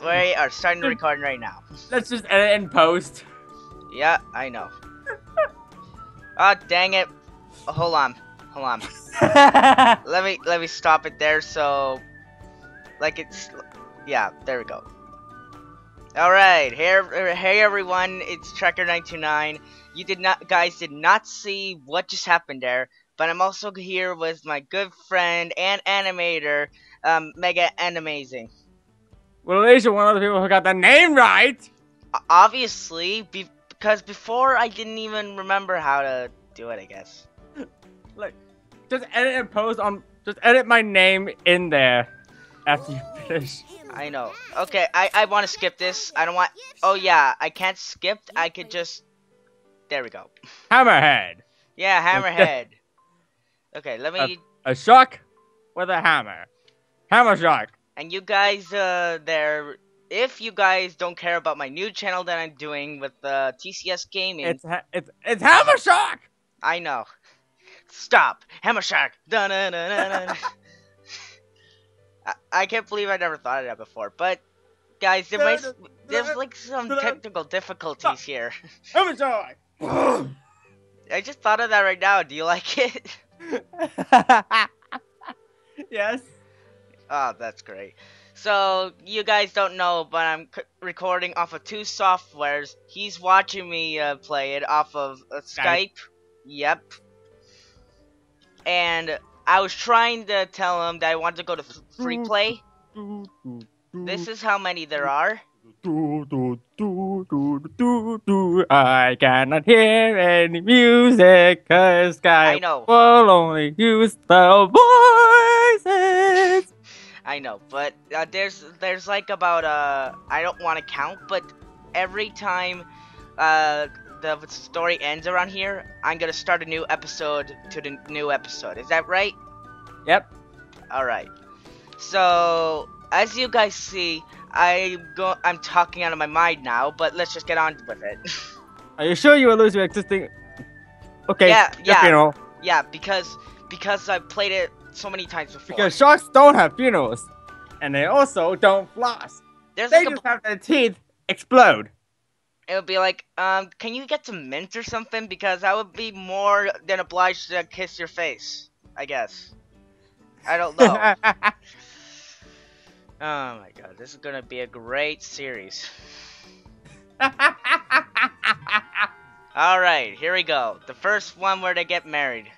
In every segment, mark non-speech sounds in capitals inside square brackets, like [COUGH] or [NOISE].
We are starting the recording right now. [LAUGHS] Let's just edit and post. Yeah, I know. oh [LAUGHS] dang it! Oh, hold on, hold on. [LAUGHS] let me let me stop it there. So, like it's, yeah, there we go. All right, hey, hey everyone, it's tracker929. You did not, guys, did not see what just happened there, but I'm also here with my good friend and animator, um, Mega and Amazing. Well, at least you're one of the people who got the name right. Obviously, be because before I didn't even remember how to do it. I guess. like, just edit and post on. Just edit my name in there after you finish. I know. Okay, I I want to skip this. I don't want. Oh yeah, I can't skip. I could just. There we go. Hammerhead. Yeah, [LAUGHS] hammerhead. Okay, let me. A, a shark with a hammer. Hammer shark. And you guys, uh, there, if you guys don't care about my new channel that I'm doing with uh, TCS Gaming, it's ha it's it's Hammer Shark. I know. Stop, Hammer Shark. Dun, dun, dun, dun, I, I can't believe I never thought of that before. But guys, there might, there's like some technical difficulties here. [LAUGHS] Hammer Shark. I just thought of that right now. Do you like it? [LAUGHS] yes. Oh, that's great. So, you guys don't know, but I'm recording off of two softwares. He's watching me uh, play it off of uh, Skype. Skype. Yep. And I was trying to tell him that I wanted to go to free [LAUGHS] play. This is how many there are. I cannot hear any music cause Skype will only use the voices. I know, but uh, there's there's like about uh I don't want to count, but every time uh the story ends around here, I'm gonna start a new episode to the new episode. Is that right? Yep. All right. So as you guys see, I go I'm talking out of my mind now, but let's just get on with it. Are you sure you will lose your existing? Okay. Yeah. Yeah. Yeah, because because I played it so many times before. Because sharks don't have funerals, and they also don't floss. There's they like just have their teeth explode. It would be like, um, can you get some mint or something? Because I would be more than obliged to kiss your face. I guess. I don't know. [LAUGHS] oh my god, this is gonna be a great series. [LAUGHS] Alright, here we go. The first one where they get married.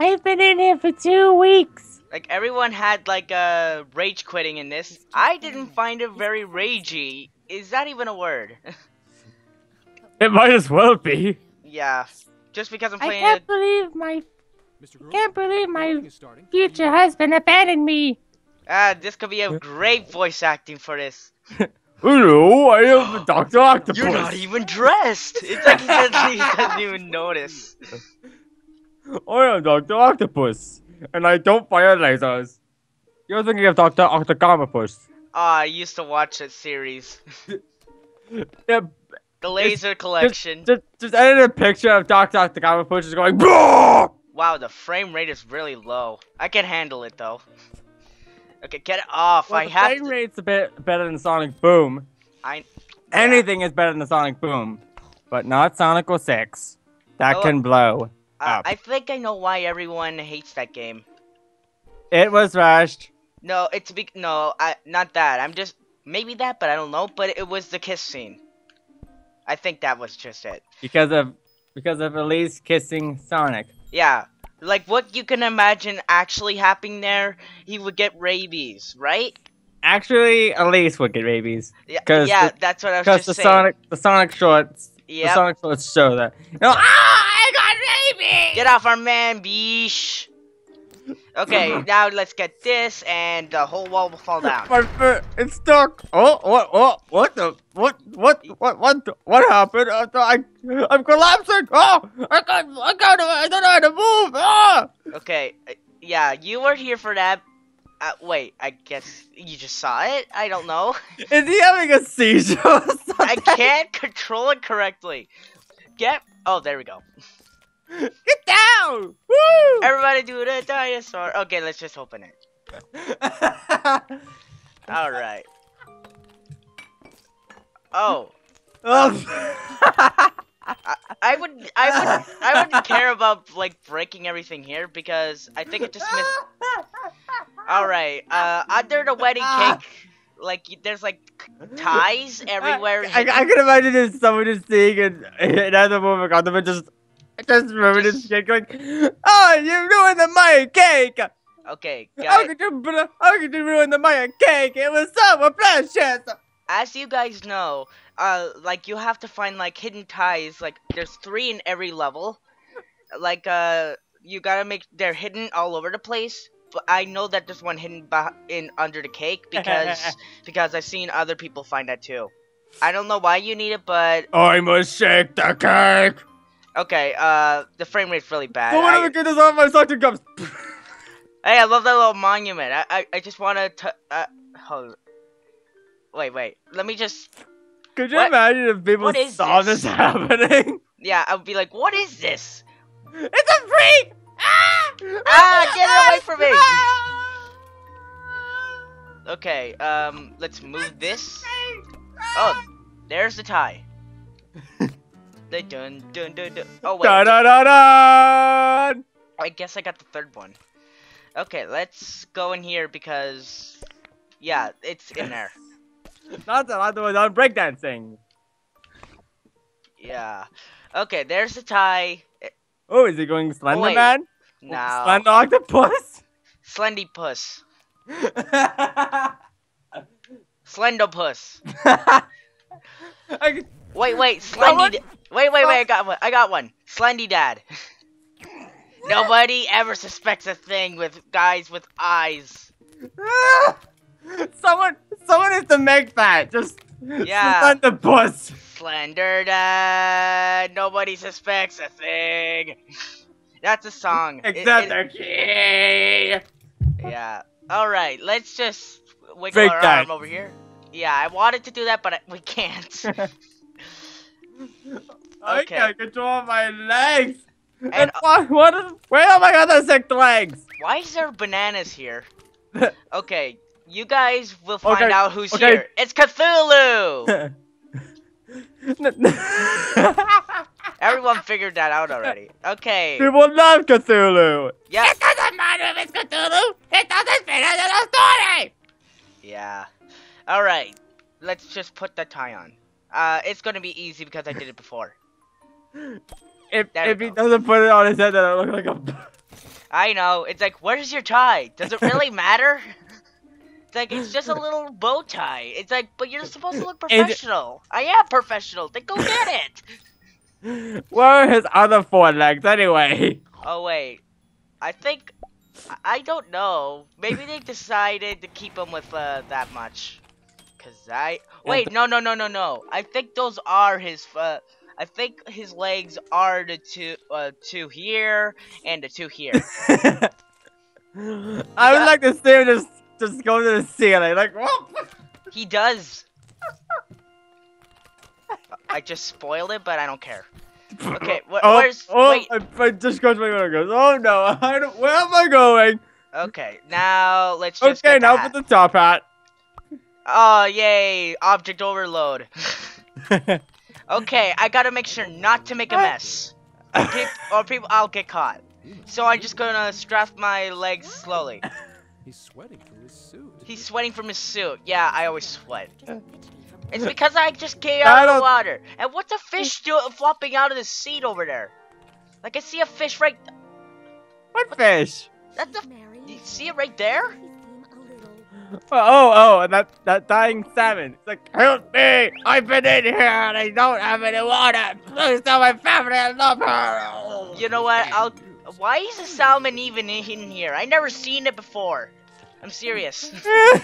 I've been in here for two weeks. Like everyone had like a uh, rage quitting in this. I didn't find it very ragey. Is that even a word? [LAUGHS] it might as well be. Yeah. Just because I'm playing. I can't believe my. I can't believe my future husband abandoned me. Ah, this could be a [LAUGHS] great voice acting for this. [LAUGHS] Hello, I am [GASPS] Doctor Octopus. You're not even dressed. It's like he doesn't, he doesn't even notice. I am Dr. Octopus, and I don't fire lasers. You're thinking of Dr. Octogramopus. Ah, I used to watch that series. [LAUGHS] yeah, the laser collection. Just, just, just edit a picture of Dr. Octogramopus just going BOOM! Wow, the frame rate is really low. I can handle it though. Okay, get it off. Well, I have frame rate's a bit better than Sonic Boom. I. Yeah. Anything is better than Sonic Boom, but not Sonic 06. That oh, can blow. Uh, I think I know why everyone hates that game. It was rushed. No, it's be no, I not that. I'm just maybe that, but I don't know. But it was the kiss scene. I think that was just it. Because of because of Elise kissing Sonic. Yeah, like what you can imagine actually happening there. He would get rabies, right? Actually, Elise would get rabies. Yeah, yeah, that's what I was just the saying. Sonic, the Sonic shorts, yep. the Sonic shorts show that. You know, ah! Get off our man, beesh. Okay, [CLEARS THROAT] now let's get this, and the whole wall will fall down. My foot, it's stuck. Oh, what, what, what the, what, what, what, what, what happened? I, I, I'm collapsing. Oh, I can't, I can't, I don't know how to move. Ah. Okay, uh, yeah, you were here for that. Uh, wait, I guess you just saw it? I don't know. [LAUGHS] Is he having a seizure I can't control it correctly. Get, oh, there we go. Get down! Woo! Everybody do the dinosaur. Okay, let's just open it. [LAUGHS] All right. Oh, oh. [LAUGHS] I would, I would, I wouldn't [LAUGHS] care about like breaking everything here because I think it just missed. [LAUGHS] All right. Uh, under the wedding Ah. cake, like there's like ties [LAUGHS] everywhere. I, I can imagine if someone is seeing it another movie on them just just ruining this Just- cake like Oh you ruined the Maya cake! okay, How guys. could you how could you ruin the Maya cake? It was so precious! As you guys know, uh, like you have to find like hidden ties. Like there's three in every level. Like uh, you gotta make they're hidden all over the place. But I know that there's one hidden beh- in under the cake [LAUGHS] because because I've seen other people find that too. I don't know why you need it, but I must shake the cake! okay. Uh, the frame rate's really bad. Someone I- ever get this off my suction cups! Hey, I love that little monument. I I, I just wanna t- uh hold. Wait, wait. Let me just. Could you What- imagine if people saw this? this happening? [LAUGHS] Yeah, I would be like, what is this? It's a freak! Ah! Ah, get it away from me! Ah! Okay, um, let's move this. Oh, there's the tie. the dun dun dun dun. Oh wait, Da da da da! I guess I got the third one. Okay, let's go in here because, yeah, it's in there. [LAUGHS] Not the other one on breakdancing. Yeah. Okay, there's a tie. Oh, is he going Slender wait. Man? Now, Slender Octopus? Slendy Puss, [LAUGHS] Slendopus. I- Wait, wait, Slendy. Wait, wait, wait. I got one. I got one. Slendy Dad. [LAUGHS] Nobody ever suspects a thing with guys with eyes. [LAUGHS] someone, someone has to make that. Just Yeah. Slender Puss. Slender Dad. Nobody suspects a thing. That's a song. Except it- the key. yeah. All right. Let's just wiggle our that. arm over here. Yeah, I wanted to do that, but I, we can't. [LAUGHS] I [LAUGHS] Okay. can't control my legs. And- And what, what is, where are my other six legs? Why is there bananas here? Okay, you guys will find Okay, out who's okay. here. It's Cthulhu. [LAUGHS] [LAUGHS] Everyone figured that out already. Okay. People love Cthulhu. Yeah. It doesn't matter if it's Cthulhu. It doesn't fit into the story. Yeah. All right. Let's just put the tie on. Uh, it's gonna be easy because I did it before. [LAUGHS] If if he doesn't put it on his head, then it look like a. I know. It's like, where's your tie? Does it really matter? It's like it's just a little bow tie. It's like, but you're [LAUGHS] supposed to look professional. I am professional. Then go get it. [LAUGHS] Where are his other four legs anyway? Oh wait, I think I- don't know. Maybe they decided to keep him with uh, that much. Cause I wait, no, no, no, no, no. I think those are his. Uh, I think his legs are the two, uh, two here and the two here. [LAUGHS] I would like to see him just just go to the ceiling, like whoop. he does. I just spoiled it, but I don't care. Okay, [LAUGHS] wh- oh, where's oh, wait? I, I just goes my goes. Oh no, [LAUGHS] I don't, where am I going? Okay, now let's just Okay, now hat. put the top hat. Oh yay! Object overload. [LAUGHS] Okay, I gotta make sure not to make a mess. Or, or people, I'll get caught. So I'm just gonna strap my legs slowly. He's sweating through his suit. He's sweating from his suit. Yeah, I always sweat. It's [LAUGHS] because I just came out of the water. And what's a fish do flopping out of the seat over there? Like I see a fish right. what fish? That's a. You see it right there? please seem a little. Oh, oh, and that that dying salmon. It's like, help me! I've been in here and I don't have any water. Please tell my family I love her. You know what? I'll. Why is the salmon even in here? I never seen it before. I'm serious. [LAUGHS] Man,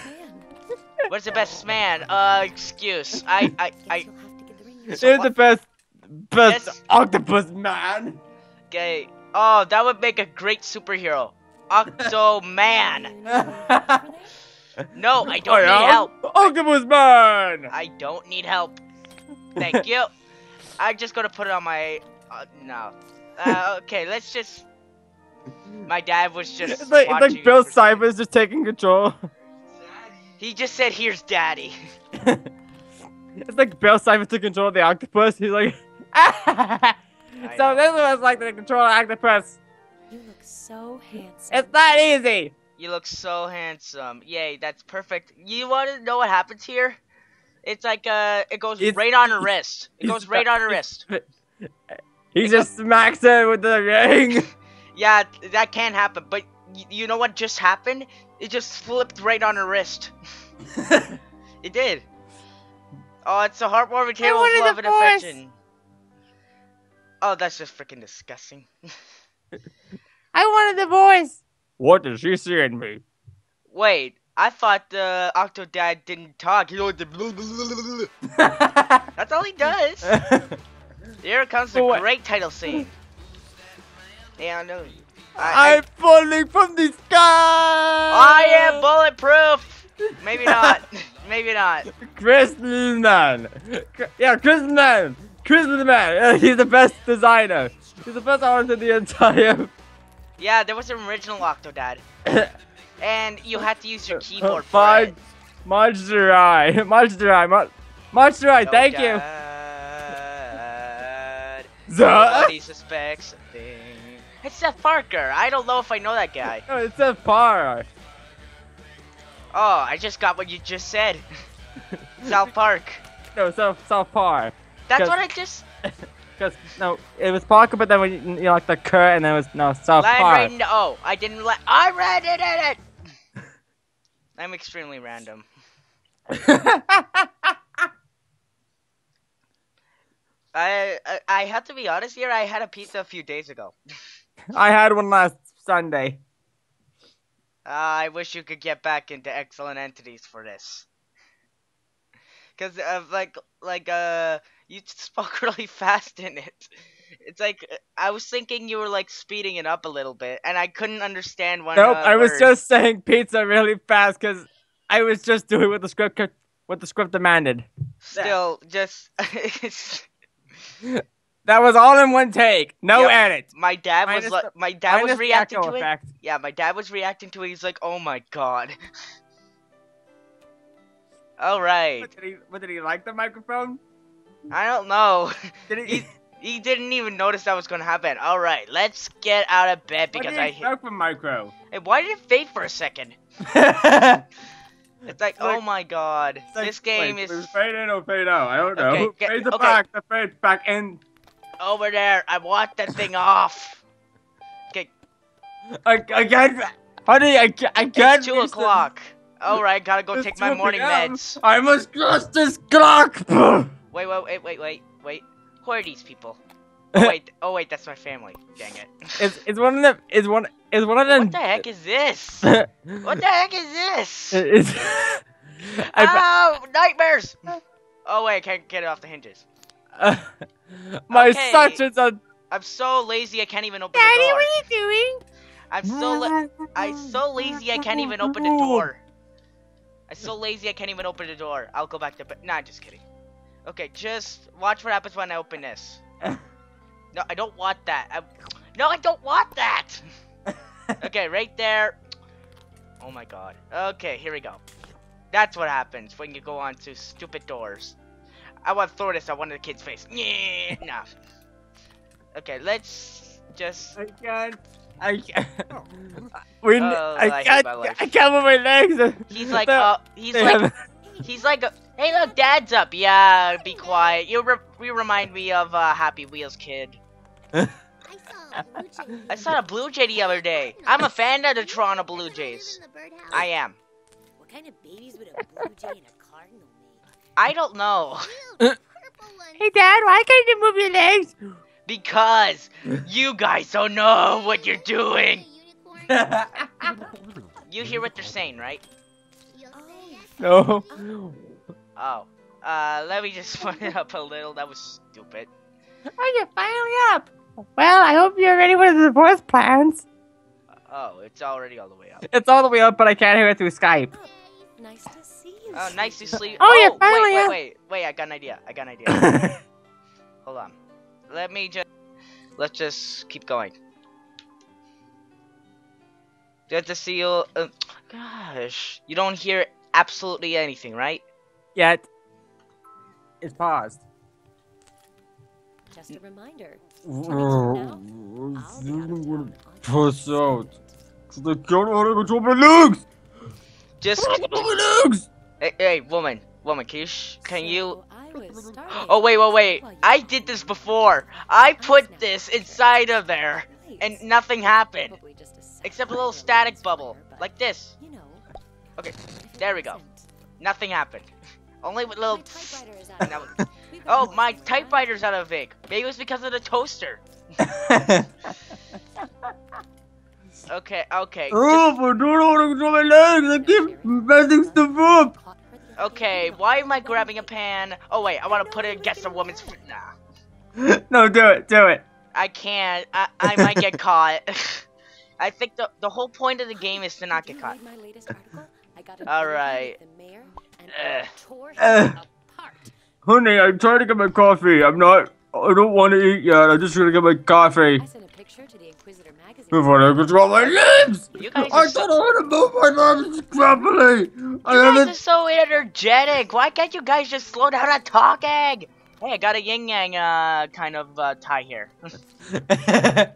What's the best man? Uh, excuse. [LAUGHS] I, I, I. you'll have to give the ring. So He's what- the best, best Yes. octopus man. Okay. Oh, that would make a great superhero. Octo Man. [LAUGHS] No, I don't I need am help. Octopus man. I don't need help. Thank you. I'm just gonna put it on my. Uh, no. Uh, okay, let's just. My dad was just It's like, it's like Bill for- Cipher's just taking control. He just said, "Here's daddy." [LAUGHS] it's like Bill Cipher took control of the octopus. He's like, [LAUGHS] so know. this was like the control of octopus. You look so handsome. It's not easy. You look so handsome. Yay, that's perfect. You want to know what happens here? It's like uh, it goes It's- right on her [LAUGHS] wrist. It goes right on her wrist. He just smacks it with the ring. Yeah, that can happen. But y- you know what just happened? It just flipped right on her wrist. [LAUGHS] It did. Oh, it's a heartwarming tale of love the and force. affection. Oh, that's just freaking disgusting. [LAUGHS] I wanted the voice. what does she see in me? Wait, I thought uh, the Octodad didn't talk. He only did blah, [LAUGHS] blah, blah, blah, blah. That's all he does. Here comes the What? great title scene. Yeah, I know. I, I'm falling from the sky. I, am bulletproof. Maybe not. [LAUGHS] Maybe not. Christmas man. Yeah, Christmas man. Christmas man. [LAUGHS] He's the best designer. He's the best artist in the entire. [LAUGHS] Yeah, there was an original Octodad, and you had to use your keyboard for Fine. it. Monster Eye. Monster Eye. Mon- Monster Eye. Thank you. Dad, Nobody suspects a thing. It's Seth Parker. I don't know if I know that guy. No, it says par. Oh, I just got what you just said. [LAUGHS] South Park. No, South South Par. That's what I just. [LAUGHS] Because no, it was Parker, but then when you, you like the cur, and then it was no South Land Park. right into O. I didn't let. I read it in it. [LAUGHS] I'm extremely random. I, I I have to be honest here. I had a pizza a few days ago. I had one last Sunday. Uh, I wish you could get back into excellent entities for this. Cause uh, like like uh you spoke [LAUGHS] really fast in it. It's like I was thinking you were like speeding it up a little bit, and I couldn't understand one. nope, uh, I was word. just saying pizza really fast because I was just doing what the script what the script demanded. still just. [LAUGHS] That was all in one take, no Yep. edit. my dad was like, the- my dad was reacting to it. Yeah, my dad was reacting to it. He's like, "Oh my god." [LAUGHS] All right, What, did he, what did he like the microphone? I don't know. Did [LAUGHS] He, he didn't even notice that was gonna happen. All right, let's get out of bed because I. hit- from micro? Hey, why did it fade for a second? It's [LAUGHS] like, It's like- oh my god, Like, this game wait, is fade in or fade out. I don't know. Okay, get- fade the okay. back, the fade back in. Over there. I want that thing off. Okay, I, I can't. Honey, I, I can't. it's two o'clock. All right, gotta go take my morning p.m. meds. I must cross this clock. [SIGHS] Wait, wait, wait, wait, wait, wait. Who are these people? [LAUGHS] Oh wait, oh wait, that's my family. Dang it. It's it's one of them. It's one. It's one of them. What the heck is this? [LAUGHS] What the heck is this? [LAUGHS] It's. Oh, nightmares! Oh wait, I can't get it off the hinges. [LAUGHS] my Okay. suctions are. I'm so lazy I can't even open Daddy, the door. Daddy, what are you doing? I'm so la- I'm so lazy I can't even open the door. I'm so lazy I can't even open the door. I'll go back to bed. Nah, just kidding. Okay, just watch what happens when I open this. [LAUGHS] No, I don't want that. I... No, I don't want that. [LAUGHS] Okay, right there. Oh my god. Okay, here we go. That's what happens when you go on to stupid doors. I want to throw this at one of the kids' face. Yeah, nah. Okay, let's just. I can't. I can't. [LAUGHS] We, n- Oh, I I can't. I can't move my legs. He's like, [LAUGHS] They- uh, he's they like, he's like, hey, look, Dad's up. Yeah, be quiet. You, re- you remind me of uh, Happy Wheels kid. I saw a blue jay. I saw a Blue Jay the other day. I'm a fan of the Toronto Blue Jays. I am. What kind of babies would a blue jay and a cardinal make? I don't know. Ew. [LAUGHS] Hey, Dad, why can't you move your legs? Because you guys don't know what you're doing. [LAUGHS] You hear what they're saying, right? No. Oh. Uh, let me just [LAUGHS] put it up a little. That was stupid. Oh, you're finally up. Well, I hope you're ready for the divorce plans. Oh, it's already all the way up. It's all the way up, but I can't hear it through Skype. nice to see you. Oh, nice to sleep. Oh, you're wait, finally wait, up. wait, wait. I got an idea. I got an idea. [LAUGHS] Hold on. Let me just. Let's just keep going. Good to see you. Uh, gosh, you don't hear absolutely anything, right? Yet. It's paused. Just a reminder. Puss out. Cause I can't know to control my legs! Just Control my legs! Hey, hey, woman, woman, can you sh- can you? So I [GASPS] Oh wait, wait, wait! I did this before. I put this inside of there, and nothing happened Probably just a second except a little static bubble, like this. Okay, there we go. Nothing happened. [LAUGHS] Only with little. My typewriter is out [LAUGHS] of that ink. [LAUGHS] Oh, my typewriter's out of ink. Maybe it was because of the toaster. Okay, okay. oh, just- I don't know how to control my legs! I keep messing stuff up! Caught for the okay, why am I grabbing a pan? Oh wait, I want to put it against a woman's. foot. nah, [LAUGHS] No, do it, do it. I can't. I, I might get [LAUGHS] caught. [LAUGHS] I think the the whole point of the game is to not get caught. All right. my latest article? I got an All interview right. with the mayor and Ugh. I tore him Ugh. apart. Honey, I'm trying to get my coffee. I'm not. I don't want to eat yet. I'm just gonna get my coffee. I sent a picture to the Inquisitor magazine. Before I control my limbs! You guys I are don't so, know how to move my limbs properly! I you guys are haven't. so energetic. Why can't you guys just slow down and talk, Egg? Hey, I got a yin yang uh kind of uh, tie here. [LAUGHS]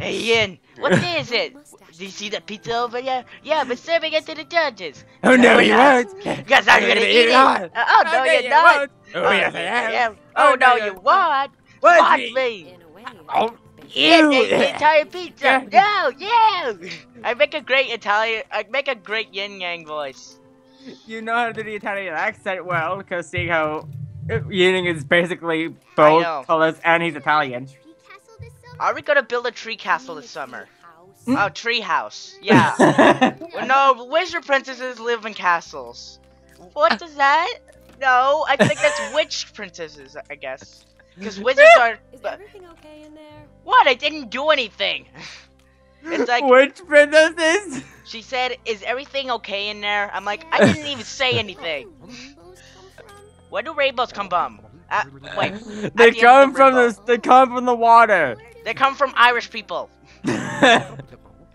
Hey Yin, what day is it? Do you see that pizza over there? Yeah, but serving it to the judges. oh no, you Yeah. won't! Because I'm gonna [LAUGHS] eat it. Uh, oh no, you're not. Oh, yes, I am. Oh, Oh, no, no, you you- won't. What? Watch me. In a way. Oh, but- Eat Ew. the, the entire pizza. No, yeah. I make a great Italian. I make a great yin yang voice. You know how to do the Italian accent well, because seeing how uh, Ying is basically both colors and he's Italian. Tree castle this summer? Are we gonna build a tree castle this summer? Hmm? House. Oh, tree house. Yeah. [LAUGHS] No, wizard princesses live in castles. What does that? No, I think that's witch princesses. I guess. Because wizards [LAUGHS] are. Is everything okay in there? What? I didn't do anything. It's like Which princesses? she said, "Is everything okay in there?" I'm like, I didn't even say anything. Rainbows come from? Where do rainbows come from? Uh, wait, They the come the from the. They come from the water. They come from Irish people. [LAUGHS]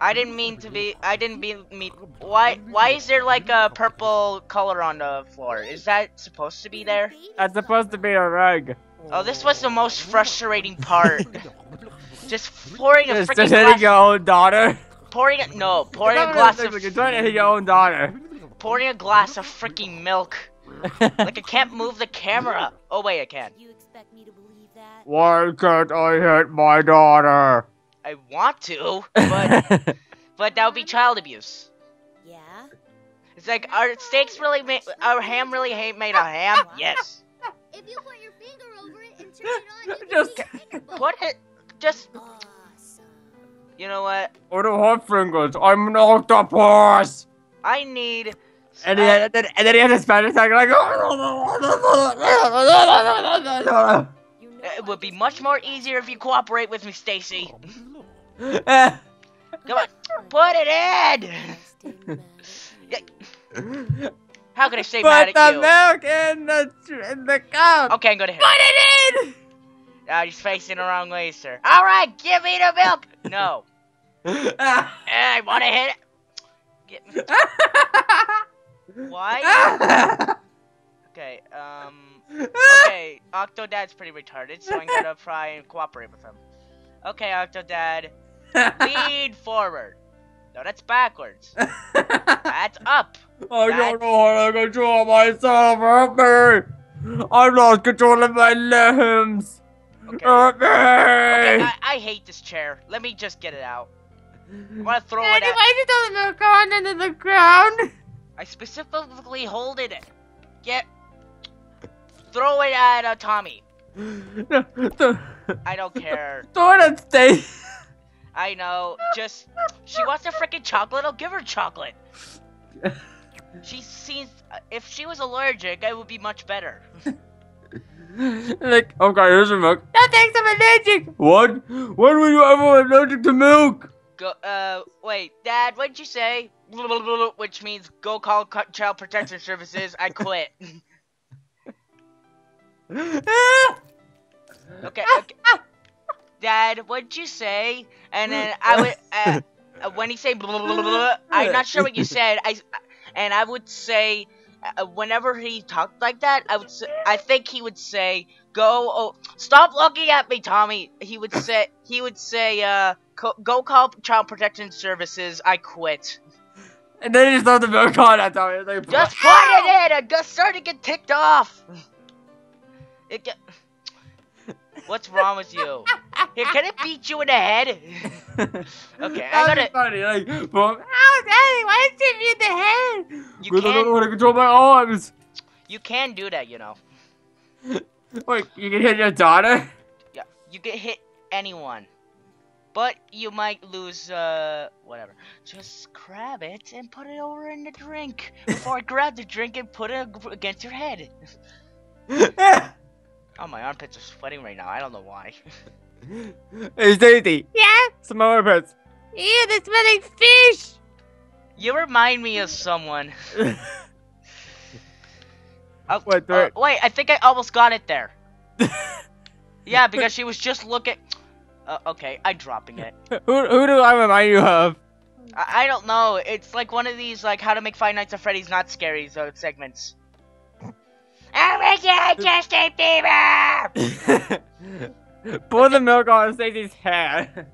I didn't mean to be. I didn't mean. Why? Why is there like a purple color on the floor? Is that supposed to be there? That's supposed to be a rug. Oh, this was the most frustrating part. Just pouring a Just freaking hitting glass. your own daughter. Pouring a no. Pouring a glass of. like You're trying to hit your own daughter. Pouring a glass of freaking milk. Like I can't move the camera. Oh wait, I can. You expect me to believe that? Why can't I hit my daughter? I want to, but [LAUGHS] but that would be child abuse. Yeah. It's like are steaks really made? Are ham really ha- made of ham? Yes. If you put your finger over it and turn it on, you Just- can eat it. Put it. Just you know what? I don't have fingers. I'm an octopus. I need. And then, and then, and then he has a Spanish accent like. It would be much more easier if you cooperate with me, Stacy. Come on, put it in. How can I stay mad Put at the milk in the in the cup. Okay, I'm gonna hit. Put it in. Ah, he's facing the wrong way, sir. All right, give me the milk. No, I want to hit it. Get- [LAUGHS] Why? Okay, um. Okay, Octodad's pretty retarded, so I'm gonna [LAUGHS] try and cooperate with him. Okay, Octodad, lead [LAUGHS] forward. No, that's backwards. That's up. I don't know how to control myself. Help me! I lost control of my limbs. Okay. Okay, I, I hate this chair. Let me just get it out. I want to throw it Daddy, at. why throw the milk on into the ground? I specifically hold it. Get. Throw it at uh, Tommy. [LAUGHS] No, th- I don't care. [LAUGHS] Throw it at. I know. Just. She wants a freaking chocolate. I'll give her chocolate. [LAUGHS] She seems. If she was allergic, I would be much better. [LAUGHS] like, okay, here's your milk. No thanks, I'm allergic. What? When were you ever allergic to milk? Go. Uh. Wait, Dad. What'd you say? [LAUGHS] Which means go call Child Protection Services. I quit. [LAUGHS] Okay. okay. Dad, what'd you say? And then I would. Uh, uh, when he say I'm not sure what you said. I and I would say whenever he talked like that, I would say, I think he would say go oh stop looking at me, Tommy. He would say he would say uh go call child protection services. I quit. And then he just throw the milk on at Tommy. Like, Just put it in. I just started to get ticked off. It get. What's wrong with you? Here, can it beat you in the head? [LAUGHS] Okay, I gotta. funny. Like, boom. Daddy, why did you hit me in the head? You Because I don't know can. how to control my arms. You can do that, you know. [LAUGHS] Wait, you can hit your daughter? Yeah, you can hit anyone, but you might lose. Uh, whatever. Just grab it and put it over in the drink before I grab the drink and put it against your head. [LAUGHS] Oh, my armpits are sweating right now. I don't know why. hey, Stacy. Yeah? Some armpits. Ew, they're smelling fish. You remind me of someone. [LAUGHS] Oh, What, uh, wait, I think I almost got it there. [LAUGHS] Yeah, because she was just looking. Uh, okay, I'm dropping it. who, who do I remind you of? I, I don't know. It's like one of these like how to make Five Nights at Freddy's not scary so segments. [LAUGHS] Oh my god, Justin Bieber! Pour the milk on Stacy's hair.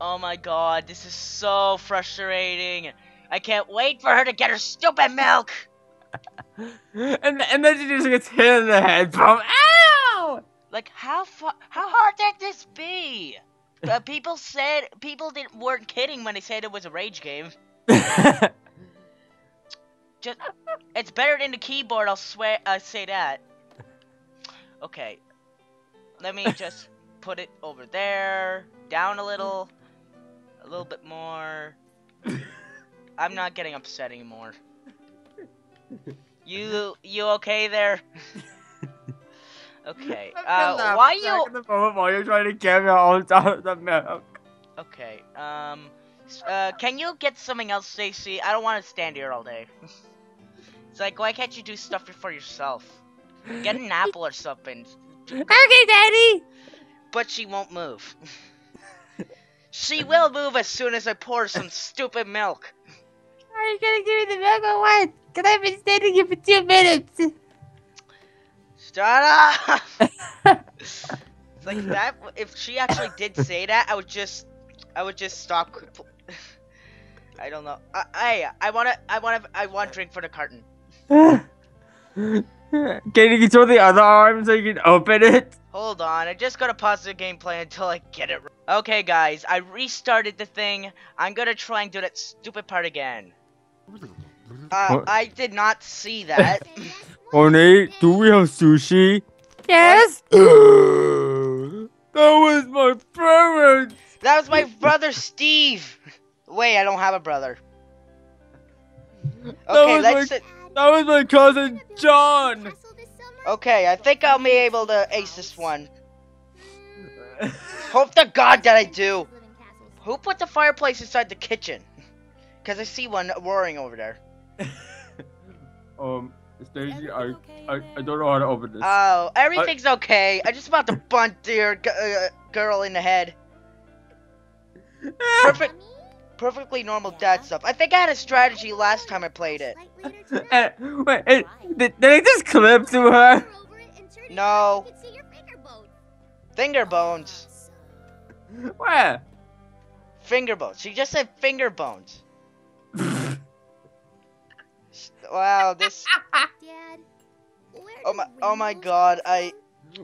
Oh my god, this is so frustrating. I can't wait for her to get her stupid milk. [LAUGHS] and, and then she just gets hit in the head. Boom. Ow! Like how fu- how hard can this be? Uh, [LAUGHS] people said people didn't weren't kidding when they said it was a rage game. [LAUGHS] Just it's better than the keyboard. I'll swear. I say that. Okay, let me just put it over there, down a little, a little bit more. I'm not getting upset anymore. You you okay there? [LAUGHS] Okay. Uh, why you? The moment while you're trying to get me all down the milk. Okay. Um. Uh, can you get something else, Stacy? I don't want to stand here all day. it's like, why can't you do stuff for yourself? Get an [LAUGHS] apple or something. Okay, Daddy. But she won't move. she will move as soon as I pour some [LAUGHS] stupid milk. Are you gonna give me the milk or what? Cause I've been standing here for two minutes. Shut up! [LAUGHS] like that. If she actually did say that, I would just, I would just stop. I don't know. Uh, I, I, I wanna, I wanna, I want drink for the carton. [LAUGHS] Can you control the other arm so you can open it? Hold on, I just gotta pause the gameplay until I get it. right. Okay, guys, I restarted the thing. I'm gonna try and do that stupid part again. Uh, I did not see that. [LAUGHS] Honey, [LAUGHS] do we have sushi? Yes. [GASPS] that was my parents. that was my brother Steve. Wait, I don't have a brother. Okay, was let's. Dad, That was my cousin John. castle this summer? Okay, I think I'll be able to ace this one. [LAUGHS] Hope to God that I do. Live in castles. Who put the fireplace inside the kitchen? Cause I see one roaring over there. [LAUGHS] um, Stacy, I, I, I don't know how to open this. Oh, everything's okay. I just about to [LAUGHS] bunt dear g- uh, girl in the head. [LAUGHS] Perfect, perfectly normal dad stuff. I think I had a strategy last time I played it. Light later tonight. Wait, did, did I just clip to her? Finger over it and turn it No. on, you can see your finger bones. Finger bones. Where? Finger bones. She just said finger bones. Wow, [LAUGHS] this. Dad, where Oh my- oh my God, I-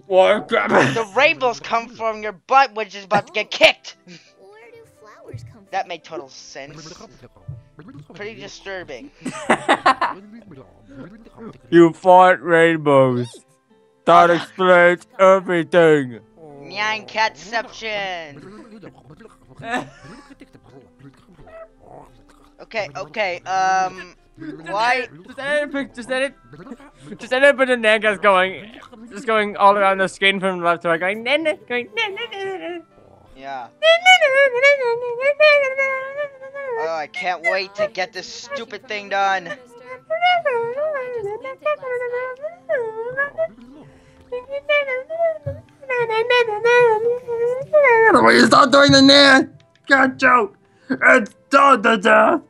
What? The rainbows come from your butt, which is about to get kicked. Where do flowers come from? That made total sense. Pretty disturbing. [LAUGHS] you fought rainbows. That explains everything. Nyan catception. [LAUGHS] Okay, okay, um. Why? Just edit, pic- just edit, just edit, but the Nyan cat's going, just going all around the screen from left to right, going, "Nan, nan," going, "Nan, nan, nan, nan." Yeah. Oh, I can't wait to get this stupid thing done. Will you stop doing the Nan? God joke. It's stoned to death.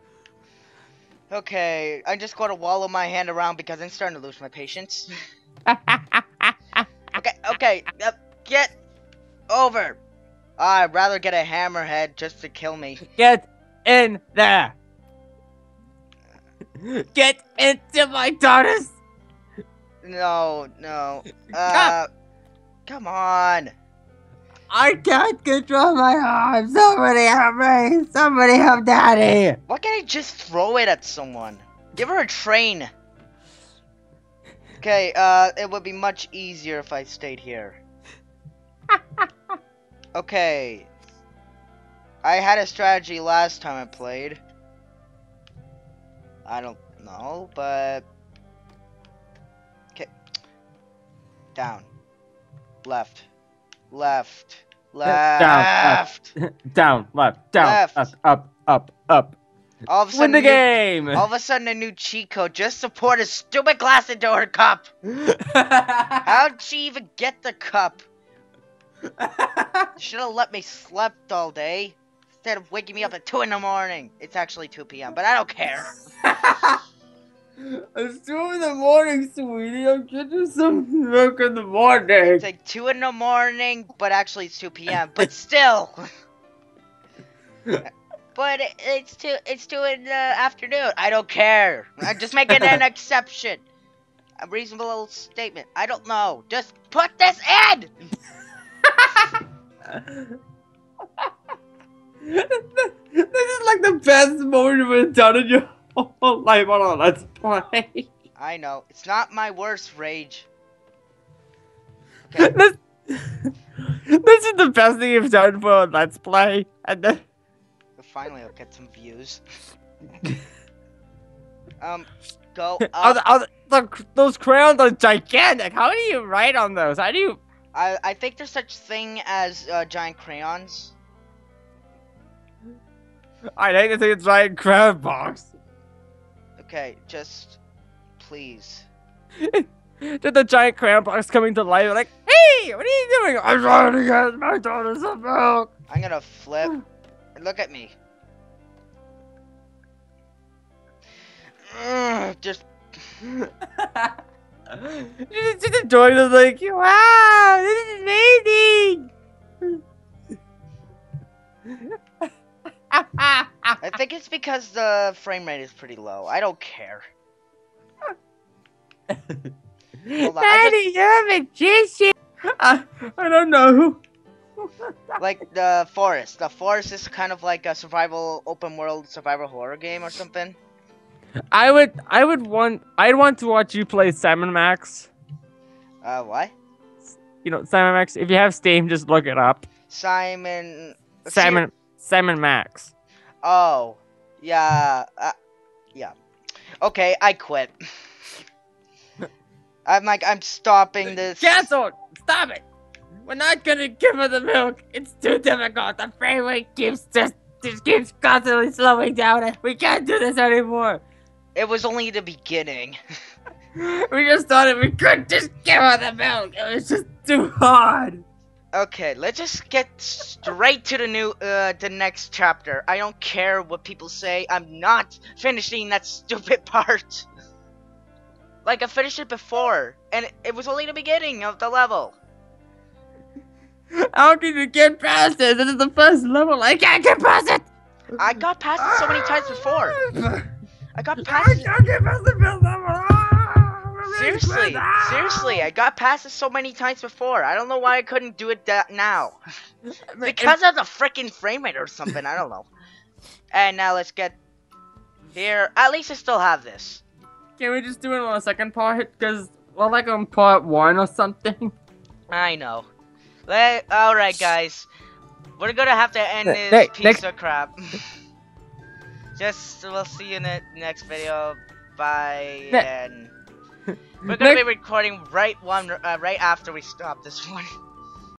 Okay, I'm just gotta wallow my hand around because I'm starting to lose my patience. [LAUGHS] okay, okay, uh, get over. I'd rather get a hammerhead just to kill me. Get in there. Get into my daughters. No, no. [LAUGHS] Uh, come on. I can't control my arm. Somebody help me. Somebody help Daddy. Why can't I just throw it at someone? Give her a train. Okay, uh, it would be much easier if I stayed here. [LAUGHS] okay. I had a strategy last time I played. I don't know, but... Okay. Down. Left. Left. Left. [LAUGHS] Down, left, down, Left. down up, up, up, up. All of a Win sudden, the a new- game. all of a sudden, a new cheat code. Just support a stupid glass into her cup. [LAUGHS] How'd she even get the cup? [LAUGHS] Should have let me slept all day instead of waking me up at two in the morning. It's actually two p.m., but I don't care. [LAUGHS] It's two in the morning, sweetie. I'll get you some milk in the morning. It's like two in the morning, but actually it's two p.m. But still. [LAUGHS] But it's two. It's two in the afternoon. I don't care. I'm just making an [LAUGHS] exception. A reasonable statement. I don't know. Just put this in. this is like the best moment ever done in your [LAUGHS] Hold on, let's play. I know. It's not my worst rage. [LAUGHS] this, this is the best thing you've done for a Let's Play. And then, Finally, I'll get some views. [LAUGHS] um, go oh, up. the, oh, the, the, those crayons are gigantic. How do you write on those? How do you? I I think there's such thing as uh, giant crayons. I think it's a giant crab box. Okay, just please. [LAUGHS] Did the giant crayon box coming to life? Like, hey, what are you doing? I'm trying to get my daughter some milk. I'm gonna flip. [SIGHS] Look at me. Ugh, [SIGHS] [SIGHS] just [LAUGHS] just, just enjoy this, like, wow, this is amazing. [LAUGHS] I think it's because the frame rate is pretty low. I don't care. Hold on, Daddy, you're a magician. I, I don't know. [LAUGHS] Like the forest. The forest is kind of like a survival open world survival horror game or something. I would, I would want, I'd want to watch you play Simon Max. Uh, what? You know, Simon Max. If you have Steam, just look it up. Simon. Simon, Simon Max. Oh, yeah, uh, yeah. Okay, I quit. [LAUGHS] I'm like, I'm stopping this. Cancel! Stop it! We're not gonna give her the milk. It's too difficult. The frame rate keeps just, just keeps constantly slowing down, and we can't do this anymore. It was only the beginning. [LAUGHS] We just thought if we could just give her the milk. It was just too hard. Okay, let's just get straight to the new, uh, the next chapter. I don't care what people say. I'm not finishing that stupid [LAUGHS] part. Like I finished it before, and it, was only the beginning of the level. [LAUGHS] How can you get past it? This is the first level. I can't get past it. I got past it so many times before. [LAUGHS] I got past it. can't get past the first level. I'm really Seriously. Ah. seriously, I got past it so many times before. I don't know why I couldn't do it that now. [LAUGHS] Because of the freaking frame rate or something, I don't know. [LAUGHS] And now let's get here. At least I still have this. Can we just do it on the second part? Because we're like on part one or something. [LAUGHS] I know. Let, all right, guys. We're gonna have to end this ne- piece next- of crap. Just we'll see you in the next video. Bye. Ne- and we're gonna be recording right one, uh, right after we stop this one. [LAUGHS]